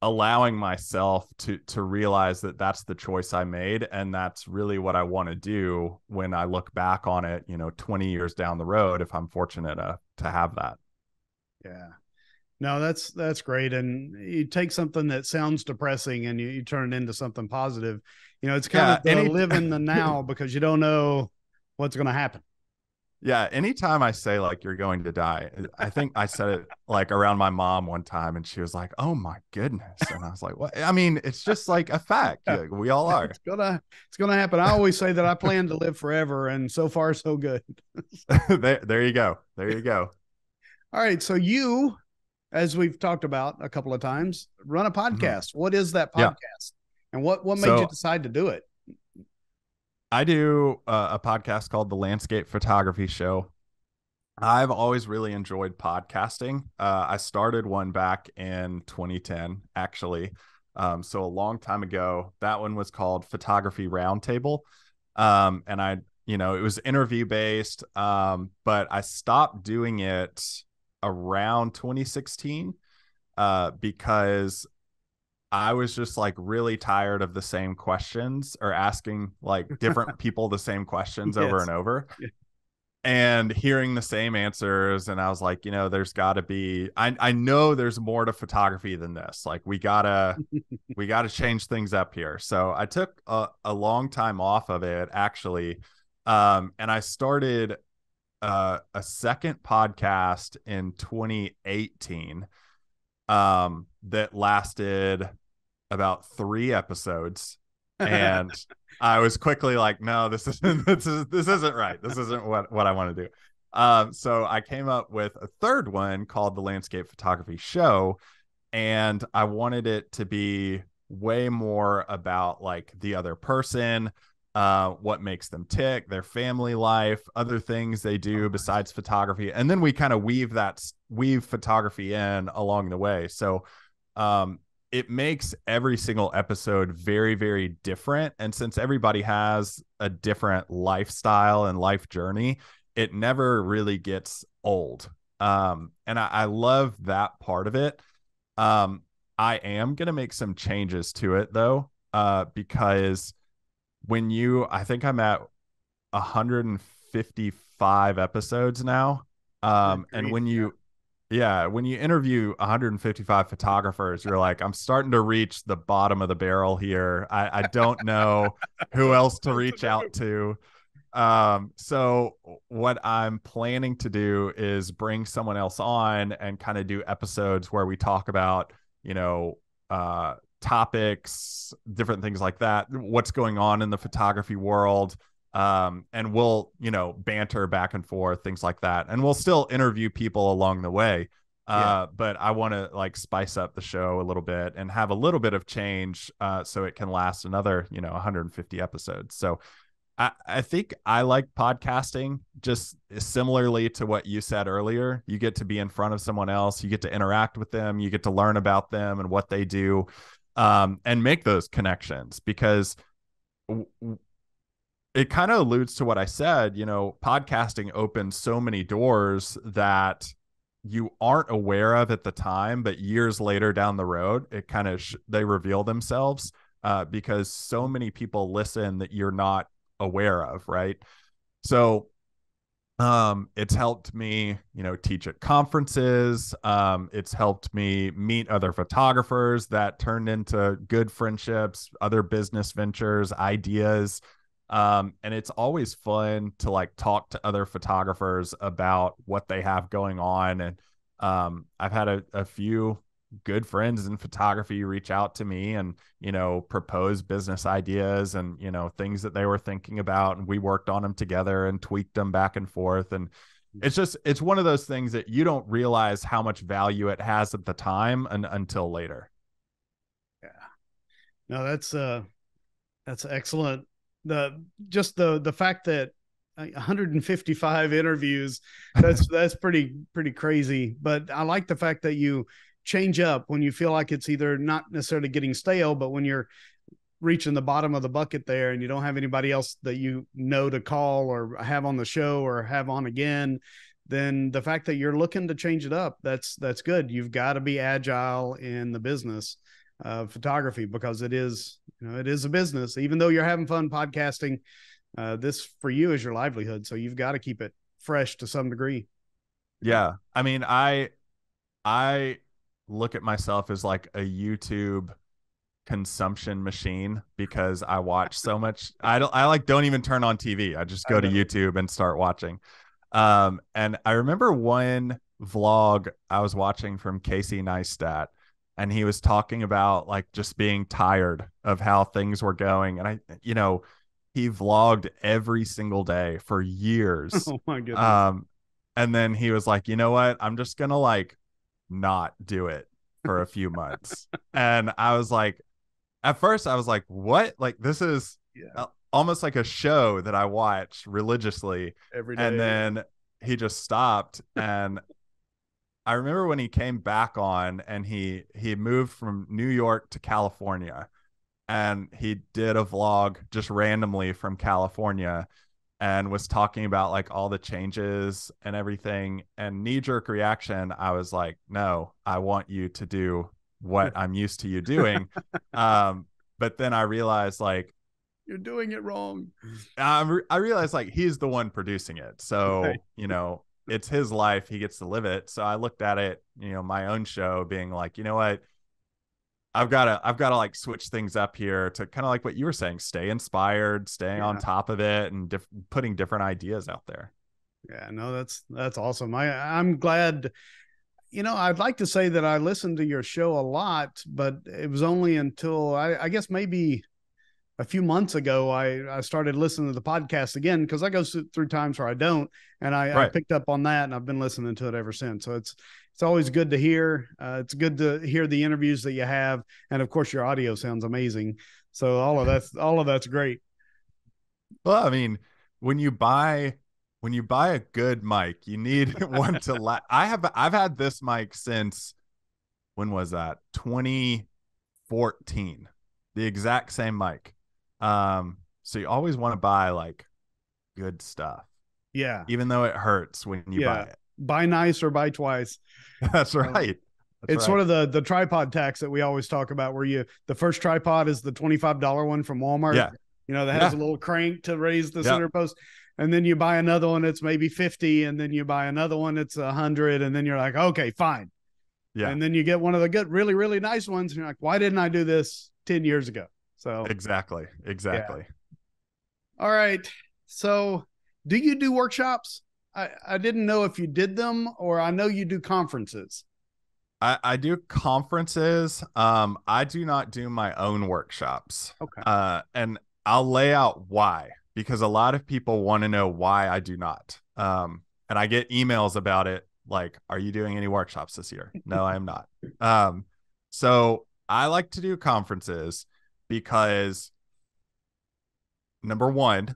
allowing myself to to realize that that's the choice i made and that's really what i want to do when i look back on it you know 20 years down the road if i'm fortunate enough to have that yeah no, that's that's great. And you take something that sounds depressing and you, you turn it into something positive. You know, it's kind yeah, of any- live in the *laughs* now because you don't know what's going to happen. Yeah, anytime I say like you're going to die, I think I said it like around my mom one time, and she was like, "Oh my goodness," and I was like, "What?" I mean, it's just like a fact. Yeah, we all are. It's gonna, it's gonna happen. I always say that I plan to live forever, and so far so good. *laughs* there, there you go. There you go. All right, so you as we've talked about a couple of times, run a mm-hmm. podcast. Mm-hmm. What is that podcast? Yeah. And what what made so, you decide to do it? I do uh, a podcast called The Landscape Photography Show. I've always really enjoyed podcasting. Uh, I started one back in 2010, actually. Um, so a long time ago, that one was called Photography Roundtable. Um, and I, you know, it was interview based, um, but I stopped doing it around 2016 uh, because I was just like really tired of the same questions or asking like different *laughs* people the same questions yes. over and over. And hearing the same answers, and I was like, you know, there's got to be. I I know there's more to photography than this. Like, we gotta *laughs* we gotta change things up here. So I took a, a long time off of it actually, um, and I started uh, a second podcast in 2018 um, that lasted about three episodes, *laughs* and I was quickly like, "No, this isn't *laughs* this is this isn't right. This isn't what what I want to do." Um, so I came up with a third one called the Landscape Photography Show, and I wanted it to be way more about like the other person uh, what makes them tick, their family life, other things they do besides photography, and then we kind of weave that weave photography in along the way. So um, it makes every single episode very very different, and since everybody has a different lifestyle and life journey, it never really gets old. Um, and I, I love that part of it. Um, I am gonna make some changes to it though, uh, because when you I think I'm at 155 episodes now. Um and when you yeah, when you interview 155 photographers, you're like, I'm starting to reach the bottom of the barrel here. I, I don't know who else to reach out to. Um, so what I'm planning to do is bring someone else on and kind of do episodes where we talk about, you know, uh topics, different things like that, what's going on in the photography world. Um, and we'll, you know, banter back and forth, things like that. And we'll still interview people along the way. Uh, yeah. but I want to like spice up the show a little bit and have a little bit of change uh, so it can last another, you know, 150 episodes. So I, I think I like podcasting just similarly to what you said earlier. You get to be in front of someone else, you get to interact with them, you get to learn about them and what they do, um, and make those connections because w- it kind of alludes to what I said. You know, podcasting opens so many doors that you aren't aware of at the time, but years later down the road, it kind of sh- they reveal themselves uh, because so many people listen that you're not aware of, right? So um it's helped me you know teach at conferences um it's helped me meet other photographers that turned into good friendships other business ventures ideas um and it's always fun to like talk to other photographers about what they have going on and um i've had a, a few good friends in photography reach out to me and you know propose business ideas and you know things that they were thinking about and we worked on them together and tweaked them back and forth and it's just it's one of those things that you don't realize how much value it has at the time and until later. Yeah. No that's uh that's excellent the just the the fact that 155 interviews that's *laughs* that's pretty pretty crazy. But i like the fact that you change up when you feel like it's either not necessarily getting stale, but when you're reaching the bottom of the bucket there and you don't have anybody else that you know to call or have on the show or have on again then the fact that you're looking to change it up that's that's good. You've got to be agile in the business of photography because it is you know it is a business even though you're having fun podcasting uh, this for you is your livelihood so you've got to keep it fresh to some degree yeah i mean i i look at myself as like a YouTube consumption machine because I watch so much. I don't I like don't even turn on TV. I just go to YouTube and start watching. Um and I remember one vlog I was watching from Casey Neistat and he was talking about like just being tired of how things were going and I you know he vlogged every single day for years. *laughs* Oh my goodness. Um and then he was like, "You know what? I'm just going to like not do it for a few months. *laughs* and I was like, at first, I was like, what? Like, this is yeah. almost like a show that I watch religiously. Every day. And then he just stopped. And I remember when he came back on and he he moved from New York to California and he did a vlog just randomly from California and was talking about like all the changes and everything. And knee jerk reaction i was like no i want you to do what *laughs* i'm used to you doing. Um but then i realized like you're doing it wrong. I, re- I realized like he's the one producing it. So you know it's his life he gets to live it so i looked at it you know my own show being like you know what I've got to I've got to like switch things up here to kind of like what you were saying, stay inspired, staying yeah. on top of it, and diff- putting different ideas out there. Yeah, no, that's that's awesome. I I'm glad. You know, I'd like to say that I listened to your show a lot, but it was only until I, I guess maybe a few months ago I, I started listening to the podcast again because I go through times where I don't, and I, right. I, picked up on that, and I've been listening to it ever since. So it's it's always good to hear. Uh, it's good to hear the interviews that you have, and of course, your audio sounds amazing. So all of that's all of that's great. Well, I mean, when you buy when you buy a good mic, you need *laughs* one to la- I have I've had this mic since when was that? 2014. The exact same mic. Um, so you always want to buy like good stuff. Yeah. Even though it hurts when you yeah. buy it buy nice or buy twice. *laughs* That's right. That's it's right. sort of the the tripod tax that we always talk about, where you the first tripod is the twenty five dollar one from Walmart. Yeah, you know that has yeah. a little crank to raise the yeah. center post, and then you buy another one that's maybe fifty, and then you buy another one that's a hundred, and then you're like, okay, fine. Yeah, and then you get one of the good, really, really nice ones, and you're like, why didn't I do this ten years ago? So exactly, exactly. Yeah. All right. So, do you do workshops? I, I didn't know if you did them or I know you do conferences. I, I do conferences. Um, I do not do my own workshops. Okay. Uh, and I'll lay out why because a lot of people want to know why I do not. Um, and I get emails about it like, "Are you doing any workshops this year?" no, I am not. *laughs* Um, so I like to do conferences because number one,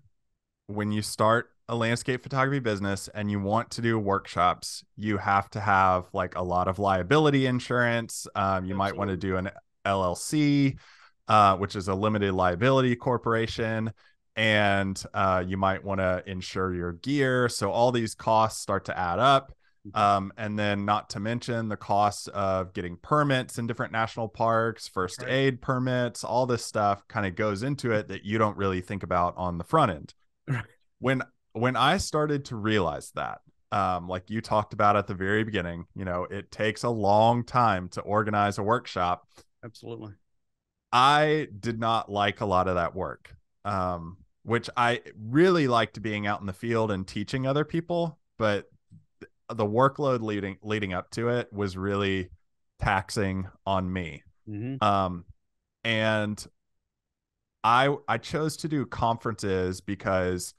when you start a landscape photography business and you want to do workshops, you have to have like a lot of liability insurance. Um, you Absolutely. might want to do an LLC, uh, which is a limited liability corporation. And uh, you might want to insure your gear. So all these costs start to add up. Mm-hmm. Um, and then, not to mention the costs of getting permits in different national parks, first right. aid permits, all this stuff kind of goes into it that you don't really think about on the front end. *laughs* Right. When when I started to realize that, um, like you talked about at the very beginning, you know, it takes a long time to organize a workshop. Absolutely. I did not like a lot of that work, um, which I really liked being out in the field and teaching other people, but the workload leading leading up to it was really taxing on me. Mm-hmm. Um, and I I chose to do conferences because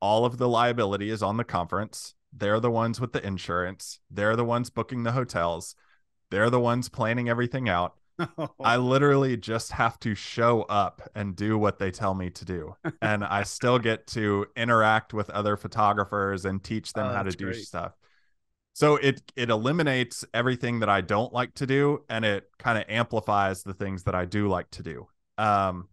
all of the liability is on the conference. They're the ones with the insurance. They're the ones booking the hotels. They're the ones planning everything out. *laughs* I literally just have to show up and do what they tell me to do. *laughs* And I still get to interact with other photographers and teach them oh, how to do great. stuff. So it it eliminates everything that I don't like to do and it kind of amplifies the things that I do like to do. Um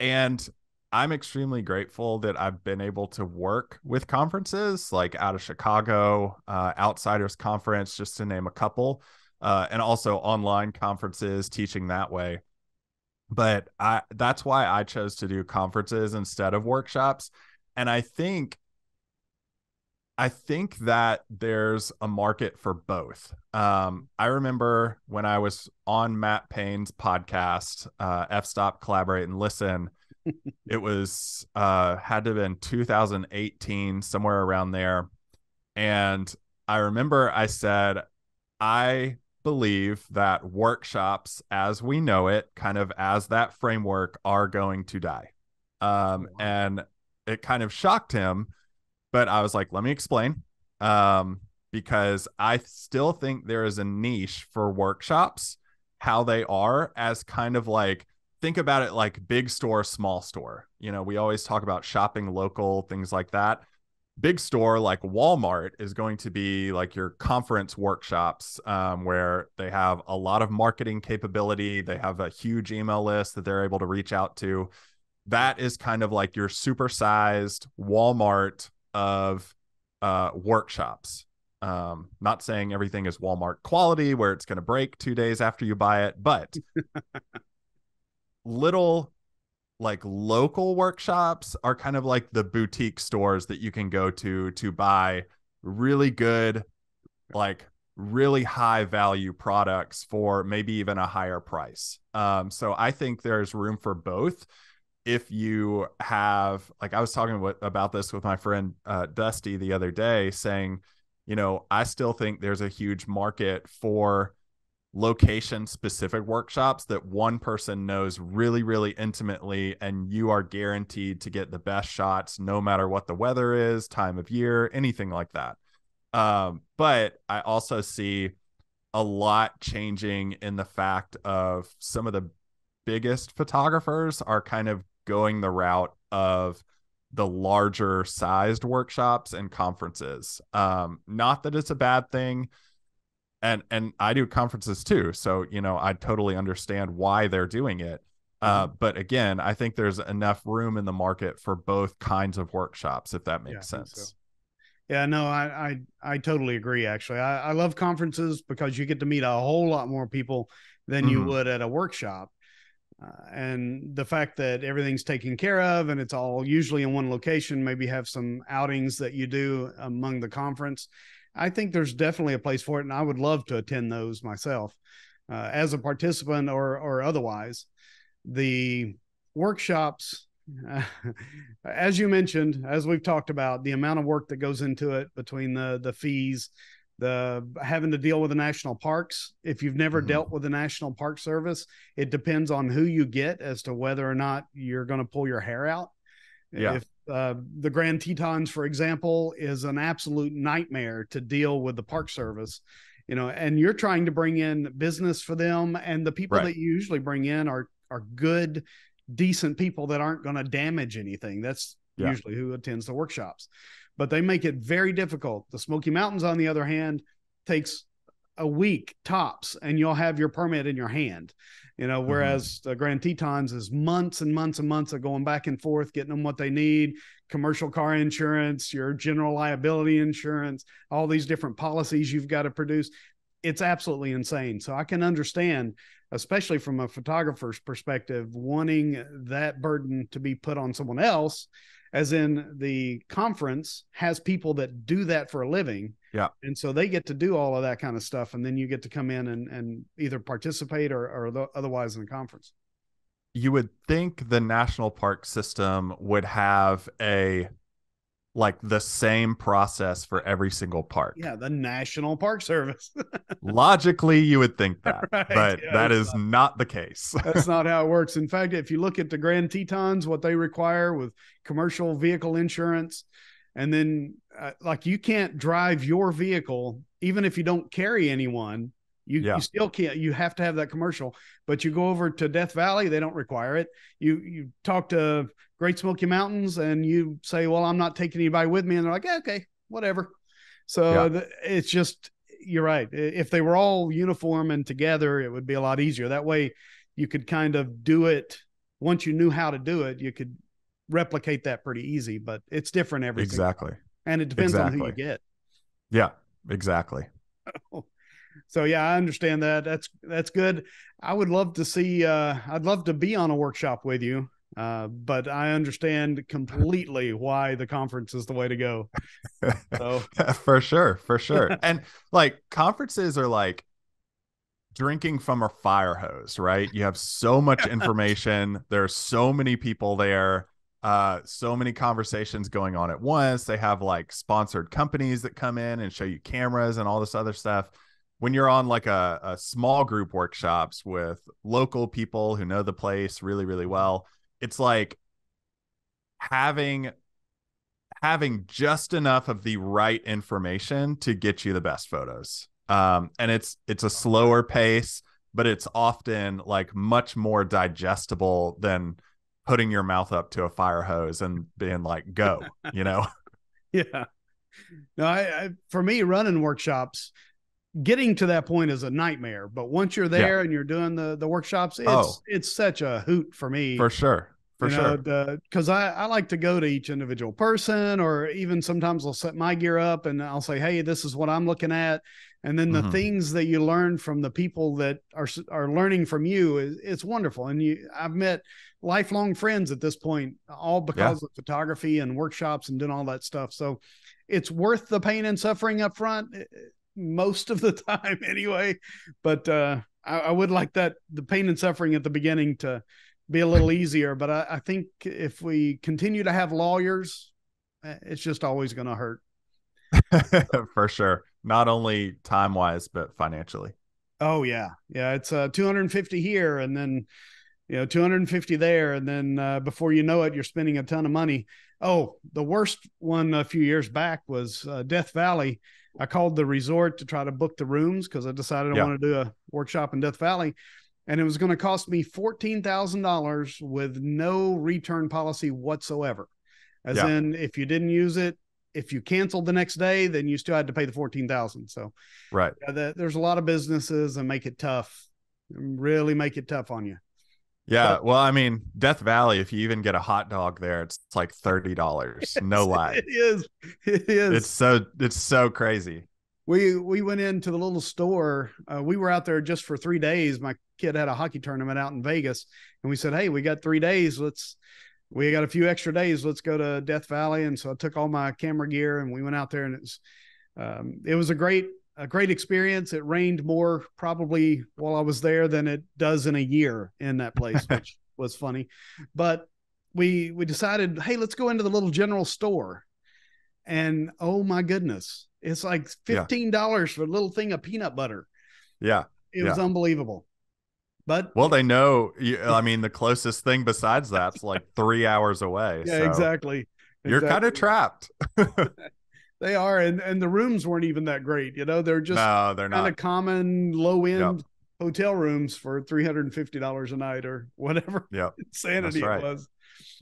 and I'm extremely grateful that I've been able to work with conferences like out of Chicago, uh, Outsiders Conference, just to name a couple, uh, and also online conferences, teaching that way. But I that's why I chose to do conferences instead of workshops, and I think I think that there's a market for both. Um, I remember when I was on Matt Payne's podcast, uh, F Stop Collaborate and Listen *laughs* it was uh had to have been 2018 somewhere around there and i remember i said i believe that workshops as we know it kind of as that framework are going to die um wow. and it kind of shocked him but i was like let me explain um because i still think there is a niche for workshops how they are as kind of like think about it like big store, small store. You know, we always talk about shopping local, things like that. Big store like Walmart is going to be like your conference workshops um, where they have a lot of marketing capability. They have a huge email list that they're able to reach out to. That is kind of like your supersized Walmart of uh, workshops. Um, not saying everything is Walmart quality where it's going to break two days after you buy it, but *laughs* little like local workshops are kind of like the boutique stores that you can go to to buy really good like really high value products for maybe even a higher price um, so i think there's room for both if you have like i was talking with, about this with my friend uh, dusty the other day saying you know i still think there's a huge market for location specific workshops that one person knows really really intimately and you are guaranteed to get the best shots no matter what the weather is time of year anything like that. Um, but i also see a lot changing in the fact of some of the biggest photographers are kind of going the route of the larger sized workshops and conferences um, not that it's a bad thing and and I do conferences too, so you know I totally understand why they're doing it. Uh, mm-hmm. but again, I think there's enough room in the market for both kinds of workshops, if that makes yeah, sense. So. Yeah, no, I, I I totally agree. Actually, I, I love conferences because you get to meet a whole lot more people than mm-hmm. you would at a workshop. Uh, and the fact that everything's taken care of and it's all usually in one location, maybe have some outings that you do among the conference. I think there's definitely a place for it, and I would love to attend those myself uh, as a participant or or otherwise. The workshops, uh, *laughs* as you mentioned, as we've talked about, the amount of work that goes into it between the the fees, the having to deal with the national parks. If you've never Mhm. dealt with the National Park Service, it depends on who you get as to whether or not you're going to pull your hair out. Yeah. If uh, the Grand Tetons, for example, is an absolute nightmare to deal with the Park Service, you know, and you're trying to bring in business for them, and the people Right. that you usually bring in are are good, decent people that aren't going to damage anything. That's Yeah. usually who attends the workshops, but they make it very difficult. The Smoky Mountains, on the other hand, takes a week tops, and you'll have your permit in your hand. You know, mm-hmm. whereas the Grand Tetons is months and months and months of going back and forth, getting them what they need, commercial car insurance, your general liability insurance, all these different policies you've got to produce. It's absolutely insane. So I can understand, especially from a photographer's perspective, wanting that burden to be put on someone else, as in the conference has people that do that for a living. Yeah. And so they get to do all of that kind of stuff. And then you get to come in and, and either participate or, or otherwise in the conference. you would think the national park system would have a like the same process for every single park. Yeah. The National Park Service. *laughs* Logically, you would think that, *laughs* Right, but yeah, that is not. the case. *laughs* That's not how it works. In fact, if you look at the Grand Tetons, what they require with commercial vehicle insurance, and then uh, like you can't drive your vehicle even if you don't carry anyone. You, Yeah. you still can't. You have to have that commercial. But you go over to Death Valley, they don't require it. You you talk to Great Smoky Mountains, and you say, "Well, I'm not taking anybody with me," and they're like, "Okay, whatever." So Yeah. the, it's just you're right. If they were all uniform and together, it would be a lot easier. That way, you could kind of do it once you knew how to do it. You could replicate that pretty easy, but it's different every exactly. and it depends on who you get. Yeah, exactly. *laughs* So yeah, I understand that. That's that's good. I would love to see. Uh, I'd love to be on a workshop with you. Uh, but I understand completely why the conference is the way to go. So *laughs* for sure, for sure. and like conferences are like drinking from a fire hose, right? You have so much *laughs* information. There's so many people there. Uh, so many conversations going on at once. They have like sponsored companies that come in and show you cameras and all this other stuff. When you're on like a, a small group workshops with local people who know the place really, really well, it's like having having just enough of the right information to get you the best photos. Um, and it's it's a slower pace, but it's often like much more digestible than putting your mouth up to a fire hose and being like, "Go," *laughs* you know. yeah. No, I, I for me running workshops, getting to that point is a nightmare. But once you're there and you're doing the the workshops, it's Oh. it's such a hoot for me. For sure, for you sure. Because I, I like to go to each individual person, or even sometimes I'll set my gear up and I'll say, hey, this is what I'm looking at. And then the Mhm. things that you learn from the people that are are learning from you is it's wonderful. And you, I've met lifelong friends at this point, all because of photography and workshops and doing all that stuff. So it's worth the pain and suffering up front most of the *laughs* time anyway. But uh, I, I would like that the pain and suffering at the beginning to be a little easier. But I, I think if we continue to have lawyers, eh, it's just always going to hurt. *laughs* for sure. Not only time wise, but financially. Oh yeah, yeah. It's uh, 250 here, and then you know 250 there, and then uh, before you know it, you're spending a ton of money. Oh, the worst one a few years back was uh, Death Valley. I called the resort to try to book the rooms because I decided I Yeah. want to do a workshop in Death Valley, and it was going to cost me fourteen thousand dollars with no return policy whatsoever. As Yeah. in, if you didn't use it, if you canceled the next day, then you still had to pay the fourteen thousand. So Right. yeah, that, there's a lot of businesses that make it tough, really make it tough on you. Yeah. *laughs* Well, I mean, Death Valley, if you even get a hot dog there, it's, like $30. No lie. It is. It is. It's so it's so crazy. we we went into the little store. Uh, we were out there just for three days. My kid had a hockey tournament out in Vegas, and we said, "Hey, we got three days. Let's." We got a few extra days. Let's go to Death Valley, and so I took all my camera gear, and we went out there, and it's um, it was a great a great experience. It rained more probably while I was there than it does in a year in that place, *laughs* which was funny. But we we decided, hey, let's go into the little general store, and oh my goodness, It's like fifteen dollars yeah. for a little thing of peanut butter. Yeah, it was unbelievable. But well, they know. I mean, the closest thing besides that's like three hours away. *laughs* Yeah, so exactly. You're exactly. kind of trapped. *laughs* they are, and and the rooms weren't even that great. You know, they're just no, they're kind not of common low end yep. hotel rooms for three hundred and fifty dollars a night or whatever. *laughs* Yeah, insanity right. it was.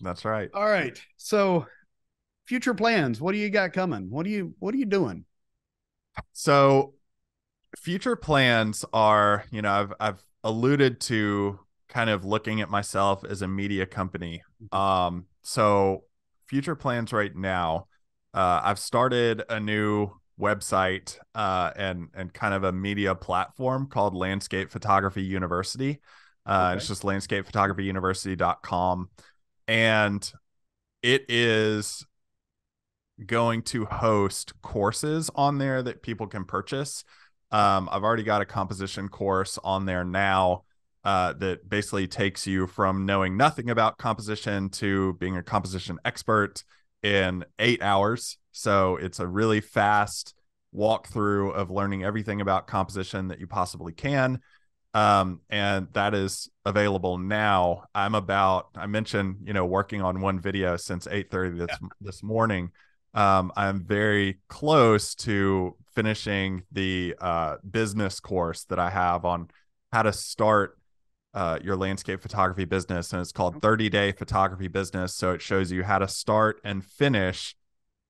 That's right. All right, so future plans. What do you got coming? What do you What are you doing? So, future plans are, you know, I've I've alluded to kind of looking at myself as a media company. Mm-hmm. Um, so future plans right now, uh, I've started a new website uh, and and kind of a media platform called Landscape Photography University. Uh, okay. It's just landscapephotographyuniversity.com. And it is going to host courses on there that people can purchase. Um, I've already got a composition course on there now uh, that basically takes you from knowing nothing about composition to being a composition expert in eight hours. So it's a really fast walkthrough of learning everything about composition that you possibly can. Um, and that is available now. I'm about, I mentioned, you know, working on one video since 8 30 this, yeah. this morning um, I'm very close to finishing the uh, business course that I have on how to start uh, your landscape photography business. And it's called 30 Day Photography Business. So it shows you how to start and finish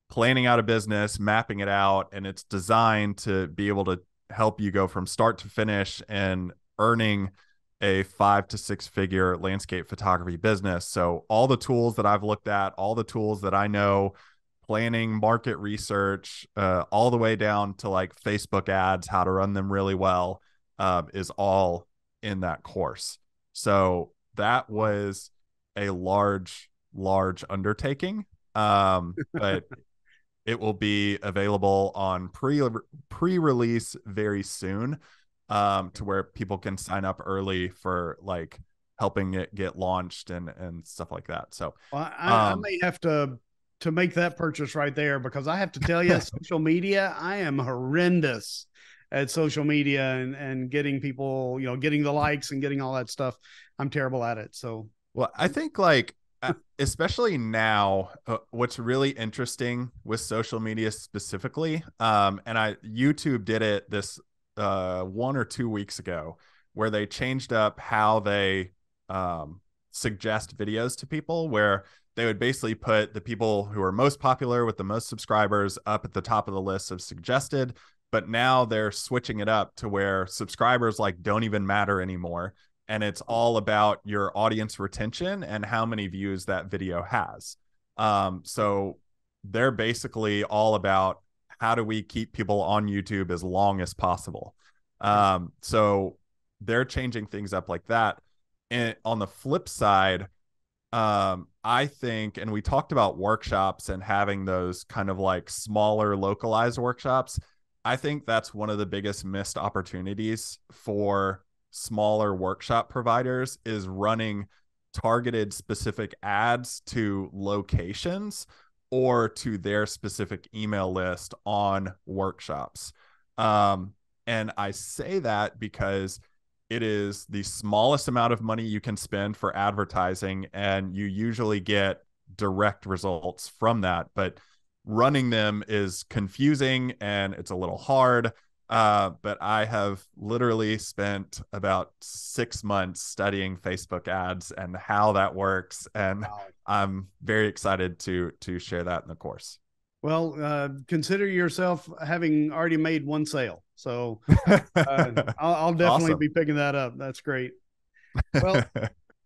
planning out a business, mapping it out. And it's designed to be able to help you go from start to finish and earning a five to six figure landscape photography business. So all the tools that I've looked at, all the tools that I know planning market research uh, all the way down to like facebook ads how to run them really well uh, is all in that course. So that was a large large undertaking um, but *laughs* it will be available on pre pre-release very soon um, to where people can sign up early for like helping it get launched and and stuff like that. So well, I, um, I may have to to make that purchase right there because I have to tell you, *laughs* social media, I am horrendous at social media and and getting people, you know, getting the likes and getting all that stuff. I'm terrible at it. So, well, I think like uh, especially now uh, what's really interesting with social media specifically um and I YouTube did it this uh 1 or 2 weeks ago where they changed up how they um suggest videos to people where they would basically put the people who are most popular with the most subscribers up at the top of the list of suggested but now they're switching it up to where subscribers like don't even matter anymore and it's all about your audience retention and how many views that video has um, so they're basically all about how do we keep people on youtube as long as possible um, so they're changing things up like that and on the flip side um, I think, and we talked about workshops and having those kind of like smaller localized workshops. I think that's one of the biggest missed opportunities for smaller workshop providers is running targeted specific ads to locations or to their specific email list on workshops. Um, and I say that because it is the smallest amount of money you can spend for advertising and you usually get direct results from that but running them is confusing and it's a little hard uh, but i have literally spent about six months studying facebook ads and how that works and wow. i'm very excited to to share that in the course well, uh, consider yourself having already made one sale. So *laughs* uh, I'll, I'll, definitely awesome. be picking that up. That's great. *laughs* Well,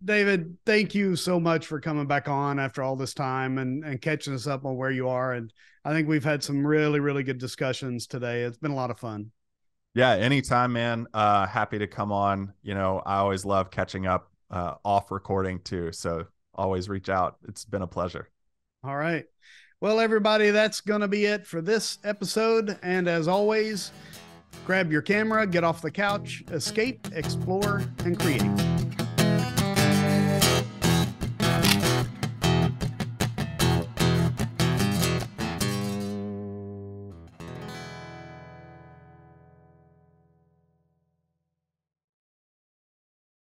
David, thank you so much for coming back on after all this time and, and catching us up on where you are. And I think we've had some really, really good discussions today. It's been a lot of fun. Yeah, anytime, man. Uh, happy to come on. You know, I always love catching up uh, off recording too. So always reach out. It's been a pleasure. All right. Well, everybody, that's going to be it for this episode. And as always, grab your camera, get off the couch, escape, explore, and create.